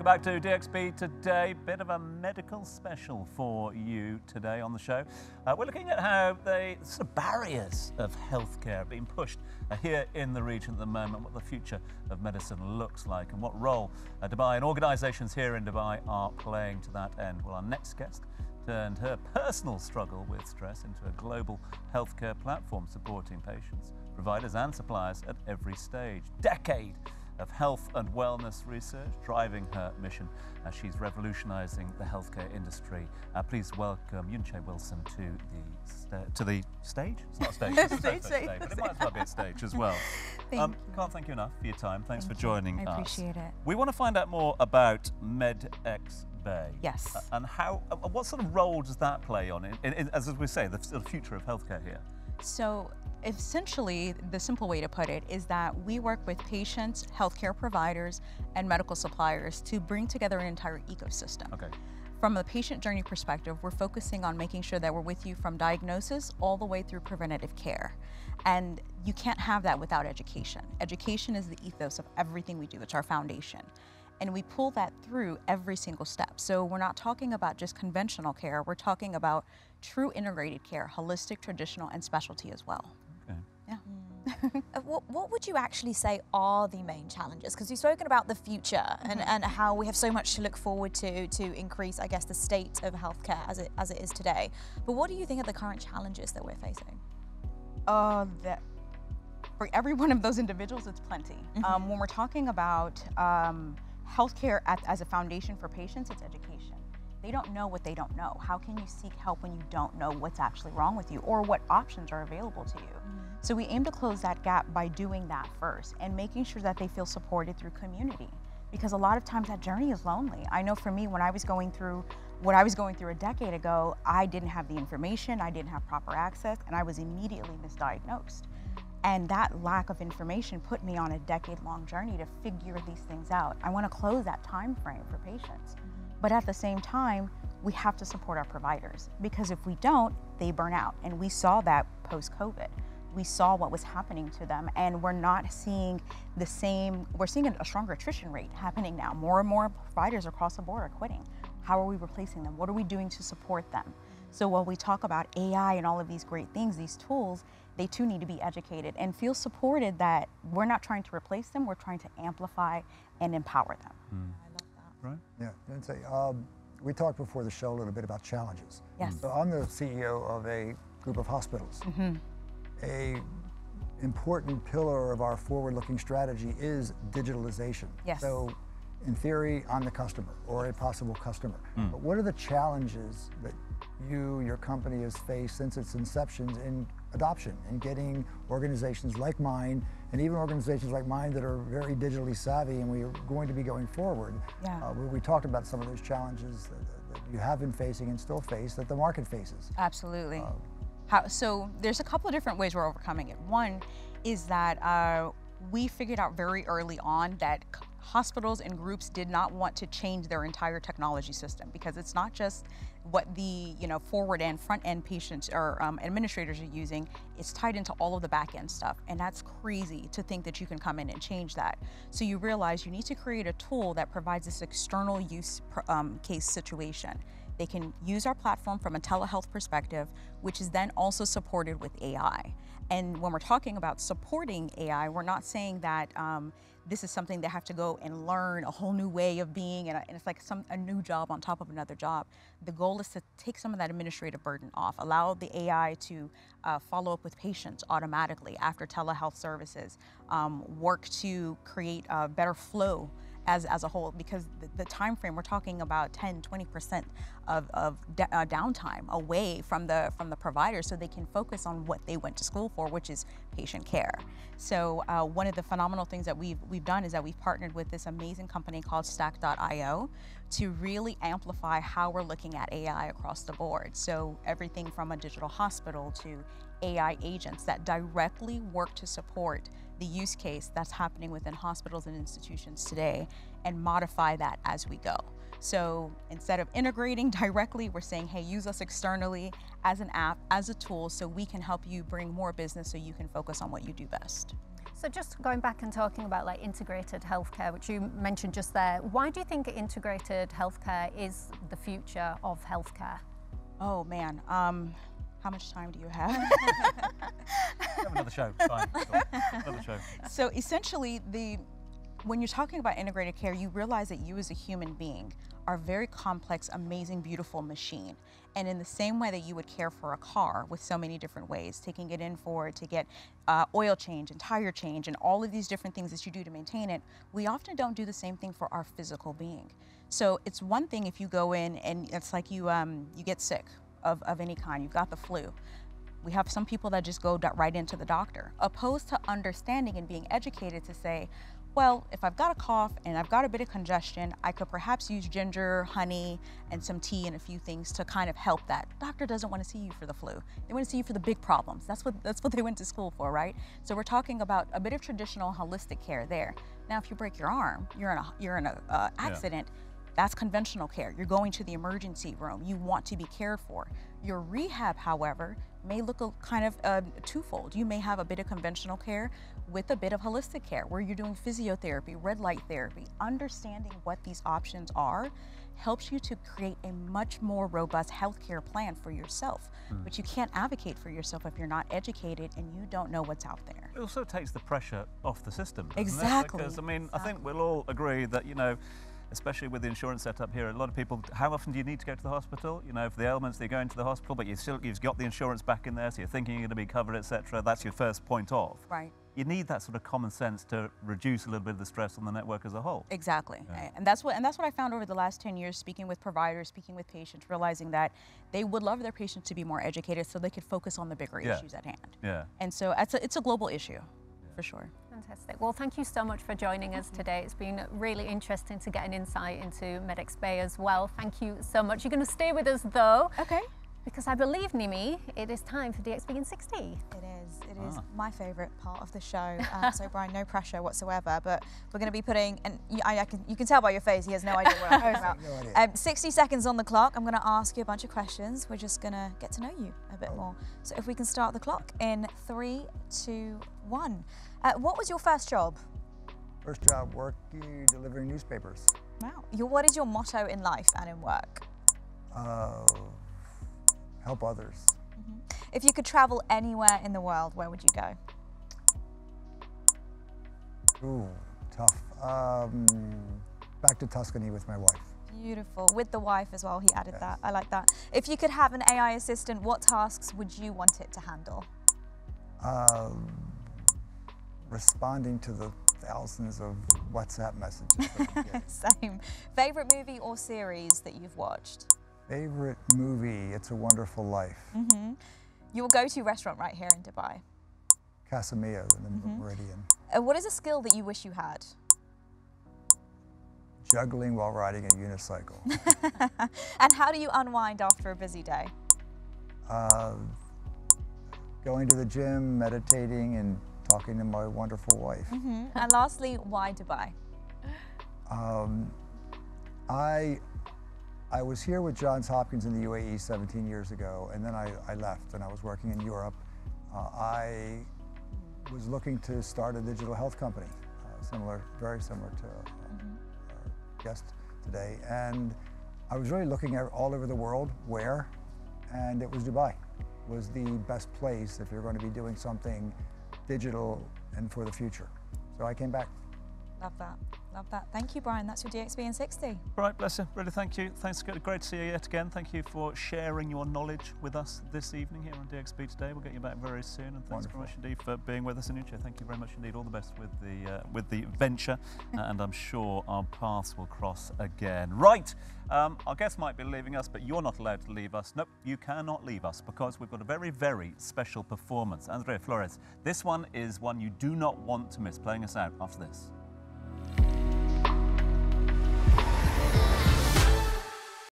Welcome back to DXB today. Bit of a medical special for you today on the show. Uh, we're looking at how the sort of barriers of healthcare are being pushed here in the region at the moment, what the future of medicine looks like, and what role uh, Dubai and organisations here in Dubai are playing to that end. Well, our next guest turned her personal struggle with stress into a global healthcare platform supporting patients, providers, and suppliers at every stage. Decade of health and wellness research driving her mission as she's revolutionizing the healthcare industry. Uh, please welcome Yunche Wilson to the to the stage. It's not a stage, it's Stage, stage, stage. but it might as well be a stage as well. Thank um, you. Can't thank you enough for your time. Thanks Thank for you. joining I us. appreciate it. We want to find out more about MedX Bay. Yes. Uh, And how, uh, what sort of role does that play on, in, in, in- as we say, the, the future of healthcare here? So essentially, the simple way to put it is that we work with patients, healthcare providers, and medical suppliers to bring together an entire ecosystem. Okay. From a patient journey perspective, we're focusing on making sure that we're with you from diagnosis all the way through preventative care. And you can't have that without education. Education is the ethos of everything we do, it's our foundation. And we pull that through every single step. So we're not talking about just conventional care, we're talking about true integrated care, holistic, traditional, and specialty as well. Okay. Yeah. Uh, What, what would you actually say are the main challenges? Because you've spoken about the future and, and how we have so much to look forward to to increase, I guess, the state of healthcare as it, as it is today. But what do you think are the current challenges that we're facing? Uh, that for every one of those individuals, it's plenty. Um, when we're talking about um, healthcare at, as a foundation for patients, it's education. They don't know what they don't know. How can you seek help when you don't know what's actually wrong with you or what options are available to you? Mm-hmm. So we aim to close that gap by doing that first and making sure that they feel supported through community. Because a lot of times that journey is lonely. I know for me, when I was going through what I was going through a decade ago, I didn't have the information, I didn't have proper access, and I was immediately misdiagnosed. And that lack of information put me on a decade long journey to figure these things out. I want to close that time frame for patients. Mm-hmm. But at the same time, we have to support our providers because if we don't, they burn out. And we saw that post COVID. We saw what was happening to them, and we're not seeing the same, we're seeing a stronger attrition rate happening now. More and more providers across the board are quitting. How are we replacing them? What are we doing to support them? So while we talk about AI and all of these great things, these tools, they too need to be educated and feel supported that we're not trying to replace them, we're trying to amplify and empower them. I love that. Right? Yeah, and say, um, we talked before the show a little bit about challenges. Yes. So I'm the CEO of a group of hospitals. Mm-hmm. A important pillar of our forward-looking strategy is digitalization. Yes. So in theory, I'm the customer or a possible customer. But what are the challenges that you, your company has faced since its inception in adoption and getting organizations like mine and even organizations like mine that are very digitally savvy and we are going to be going forward. Yeah. Uh, we, we talked about some of those challenges that, that you have been facing and still face that the market faces. Absolutely. How, so there's a couple of different ways we're overcoming it. One is that uh, we figured out very early on that hospitals and groups did not want to change their entire technology system because it's not just what the you know forward and front end patients or um, administrators are using it's tied into all of the back end stuff. And that's crazy to think that you can come in and change that. So you realize you need to create a tool that provides this external use um, case situation they can use our platform from a telehealth perspective, which is then also supported with AI. And when we're talking about supporting AI, we're not saying that um, this is something they have to go and learn a whole new way of being, and, and it's like some a new job on top of another job. The goal is to take some of that administrative burden off, allow the AI to uh, follow up with patients automatically after telehealth services, um, work to create a better flow as, as a whole because the, the time frame we're talking about 10 20% of, of uh, downtime away from the from the provider so they can focus on what they went to school for which is patient care. So uh, one of the phenomenal things that we've we've done is that we've partnered with this amazing company called stack.io to really amplify how we're looking at ai across the board. So everything from a digital hospital to ai agents that directly work to support the use case that's happening within hospitals and institutions today and modify that as we go. So instead of integrating directly, we're saying, hey, use us externally as an app, as a tool, so we can help you bring more business so you can focus on what you do best. So just going back and talking about like integrated healthcare, which you mentioned just there, why do you think integrated healthcare is the future of healthcare? Oh man, um, how much time do you have? Have another show. Fine. Another show. so essentially, the when you're talking about integrated care, you realize that you as a human being are a very complex, amazing, beautiful machine. And in the same way that you would care for a car with so many different ways, taking it in for to get uh, oil change and tire change and all of these different things that you do to maintain it, we often don't do the same thing for our physical being. So it's one thing if you go in and it's like you um, you get sick of, of any kind, you've got the flu. We have some people that just go right into the doctor, opposed to understanding and being educated to say, well, if I've got a cough and I've got a bit of congestion, I could perhaps use ginger, honey, and some tea and a few things to kind of help that. Doctor doesn't want to see you for the flu. They want to see you for the big problems. That's what that's what they went to school for, right? So we're talking about a bit of traditional holistic care there. Now, if you break your arm, you're in a you're in a uh, accident. That's conventional care. You're going to the emergency room. You want to be cared for. Your rehab, however, may look a kind of uh, twofold. You may have a bit of conventional care with a bit of holistic care where you're doing physiotherapy, red light therapy. Understanding what these options are helps you to create a much more robust healthcare plan for yourself. But you can't advocate for yourself if you're not educated and you don't know what's out there. It also takes the pressure off the system. Exactly, Because, I mean, I think we'll all agree that, you know, especially with the insurance setup here, a lot of people, how often do you need to go to the hospital? You know, for the ailments, they're going to the hospital, but you still, you've got the insurance back in there, so you're thinking you're going to be covered, etc. That's your first point of. Right. You need that sort of common sense to reduce a little bit of the stress on the network as a whole. Exactly. And that's what and that's what I found over the last 10 years speaking with providers, speaking with patients, realizing that they would love their patients to be more educated so they could focus on the bigger Yeah. issues at hand. Yeah. And so it's a, it's a global issue for sure. Fantastic. Well, thank you so much for joining us today. It's been really interesting to get an insight into MedxBay as well. Thank you so much. You're going to stay with us though, Okay. Because I believe, Nimi, it is time for DXB in 60. It is. It is Ah. my favourite part of the show. Uh, so Brian, no pressure whatsoever. But we're going to be putting, and you, I, I can, you can tell by your face, he has no idea what I'm talking about. No idea. Um, 60 seconds on the clock. I'm going to ask you a bunch of questions. We're just going to get to know you a bit more. So if we can start the clock in three, two, one. Uh, what was your first job? First job working, delivering newspapers. Wow. Your, what is your motto in life and in work? Uh, help others. If you could travel anywhere in the world, where would you go? Ooh, tough. Um, back to Tuscany with my wife. Beautiful. With the wife as well, he added that. I like that. If you could have an AI assistant, what tasks would you want it to handle? Um, responding to the thousands of WhatsApp messages. that we get. Same. Favorite movie or series that you've watched? Favorite movie? It's a Wonderful Life. Mm -hmm. Your go-to restaurant right here in Dubai. Casamia the Meridian. Uh, what is a skill that you wish you had? Juggling while riding a unicycle. And how do you unwind after a busy day? uh, going to the gym, meditating, and talking to my wonderful wife. And lastly, why Dubai? Um, I I was here with Johns Hopkins in the UAE 17 years ago, and then I, I left and I was working in Europe. Uh, I was looking to start a digital health company, uh, similar, very similar to uh, our guest today, and I was really looking at all over the world where, and it was Dubai was the best place if you're going to be doing something digital and for the future. So I came back. Love that. Love that. Thank you, Brian. That's your DXB in 60. Right, bless you. Really, thank you. Thanks. Great to see you yet again. Thank you for sharing your knowledge with us this evening here on DXB today. We'll get you back very soon, and thanks Wonderful. very much indeed for being with us, Anucha. Thank you very much indeed. All the best with the uh, with the venture, uh, and I'm sure our paths will cross again. Right. Um, our guests might be leaving us, but you're not allowed to leave us. Nope, you cannot leave us because we've got a very, very special performance. Andrea Flores, this one is one you do not want to miss. Playing us out after this.